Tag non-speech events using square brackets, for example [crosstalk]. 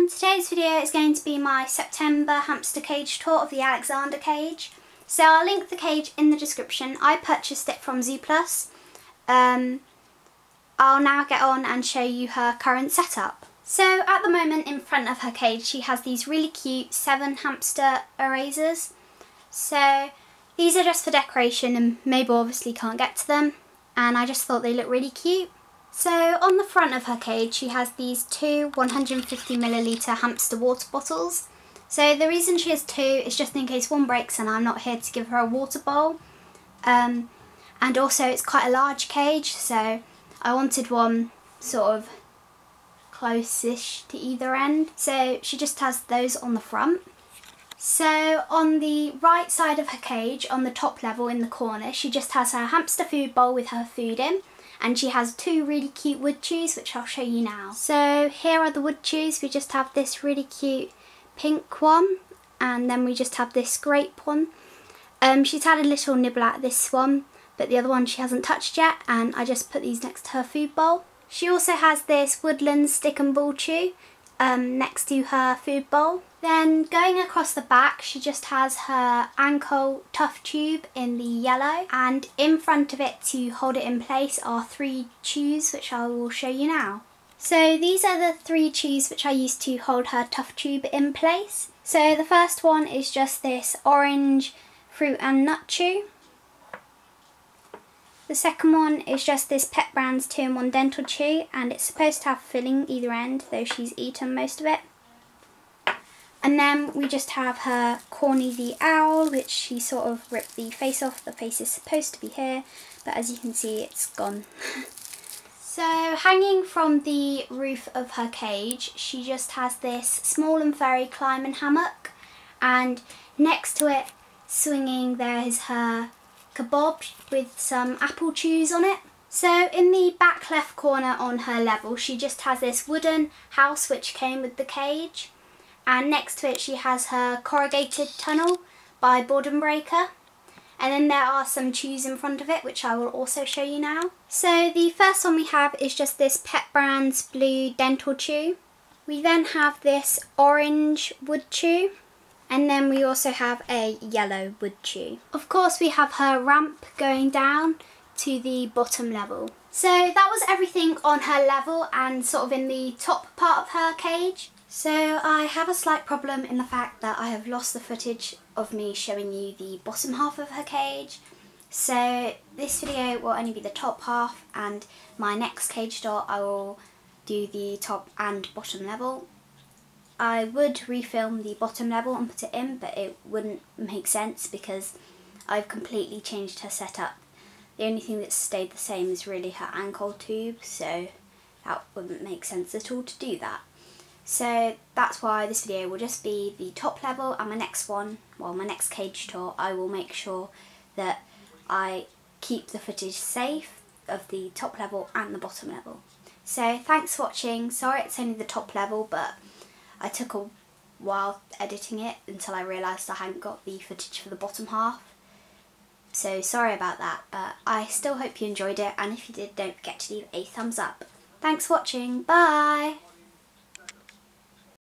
everyone, today's video is going to be my September hamster cage tour of the Alexander cage. So I'll link the cage in the description. I purchased it from Zooplus. Um, I'll now get on and show you her current setup. So at the moment in front of her cage she has these really cute seven hamster erasers. So these are just for decoration and Mabel obviously can't get to them and I just thought they look really cute. So on the front of her cage she has these two 150 milliliter hamster water bottles. So the reason she has two is just in case one breaks and I'm not here to give her a water bowl. Um, and also it's quite a large cage so I wanted one sort of close-ish to either end. So she just has those on the front. So on the right side of her cage, on the top level in the corner, she just has her hamster food bowl with her food in and she has two really cute wood chews which I'll show you now. So here are the wood chews. We just have this really cute pink one and then we just have this grape one. Um, she's had a little nibble at this one but the other one she hasn't touched yet and I just put these next to her food bowl. She also has this woodland stick and ball chew um, next to her food bowl. Then going across the back she just has her ankle tough tube in the yellow and in front of it to hold it in place are three chews which I will show you now. So these are the three chews which I used to hold her tough tube in place. So the first one is just this orange fruit and nut chew. The second one is just this Pet Brands 2-in-1 Dental Chew and it's supposed to have filling either end though she's eaten most of it. And then we just have her Corny the Owl which she sort of ripped the face off. The face is supposed to be here but as you can see it's gone. [laughs] so hanging from the roof of her cage she just has this small and furry climbing hammock and next to it swinging there is her kebab with some apple chews on it. So in the back left corner on her level she just has this wooden house which came with the cage and next to it she has her corrugated tunnel by Boredom Breaker and then there are some chews in front of it which I will also show you now. So the first one we have is just this Pet Brands Blue Dental Chew. We then have this orange wood chew and then we also have a yellow wood chew. Of course we have her ramp going down to the bottom level. So that was everything on her level and sort of in the top part of her cage. So I have a slight problem in the fact that I have lost the footage of me showing you the bottom half of her cage. So this video will only be the top half and my next cage tour I will do the top and bottom level I would refilm the bottom level and put it in, but it wouldn't make sense because I've completely changed her setup. The only thing that's stayed the same is really her ankle tube, so that wouldn't make sense at all to do that. So that's why this video will just be the top level and my next one, well my next cage tour, I will make sure that I keep the footage safe of the top level and the bottom level. So thanks for watching, sorry it's only the top level but I took a while editing it until I realised I hadn't got the footage for the bottom half. So sorry about that, but I still hope you enjoyed it, and if you did, don't forget to leave a thumbs up. Thanks for watching, bye!